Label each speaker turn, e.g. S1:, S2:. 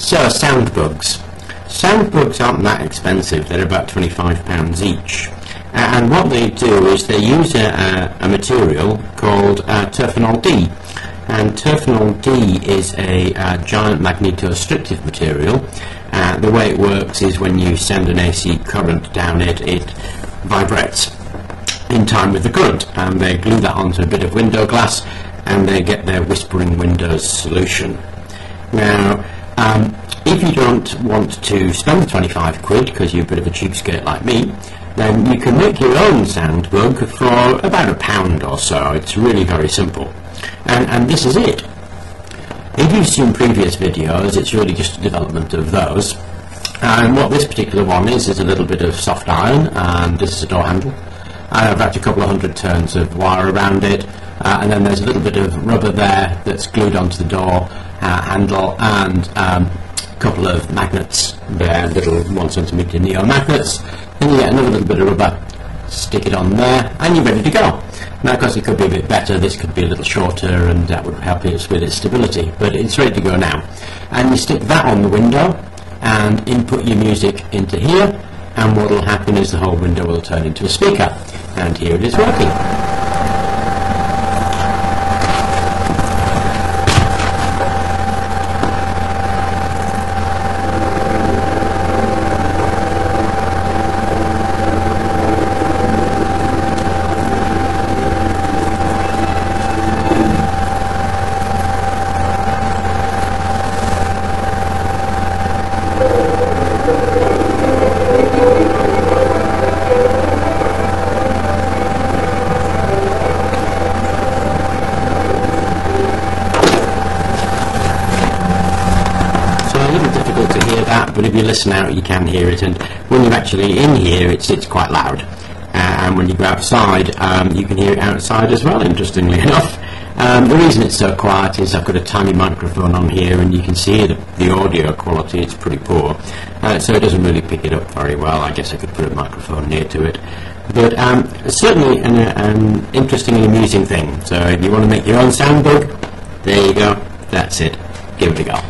S1: So, sound bugs. Sound bugs aren't that expensive, they're about £25 each. And what they do is they use a, a material called uh, Terfenol D. And Terfenol D is a giant magnetostrictive material. Uh, the way it works is when you send an AC current down it, it vibrates in time with the current. And they glue that onto a bit of window glass and they get their Whispering Windows solution. Now, um, if you don't want to spend the 25 quid because you're a bit of a cheapskate like me, then you can make your own sound bug for about a pound or so. It's really very simple. And, and this is it. If you've seen previous videos, it's really just a development of those. And what this particular one is, is a little bit of soft iron, and this is a door handle. I have wrapped a couple of hundred turns of wire around it, uh, and then there's a little bit of rubber there that's glued onto the door uh, handle, and um, a couple of magnets there, little one centimetre neo magnets, and you get another little bit of rubber, stick it on there, and you're ready to go. Now, of course, it could be a bit better, this could be a little shorter, and that would help us with its stability, but it's ready to go now. And you stick that on the window, and input your music into here, and what will happen is the whole window will turn into a speaker. And here it is working. A little difficult to hear that, but if you listen out, you can hear it. And when you're actually in here, it's it's quite loud. Uh, and when you go outside, um, you can hear it outside as well. Interestingly enough, um, the reason it's so quiet is I've got a tiny microphone on here, and you can see the, the audio quality. It's pretty poor, uh, so it doesn't really pick it up very well. I guess I could put a microphone near to it. But um, certainly an, an interesting and amusing thing. So if you want to make your own sound bug, there you go. That's it. Give it a go.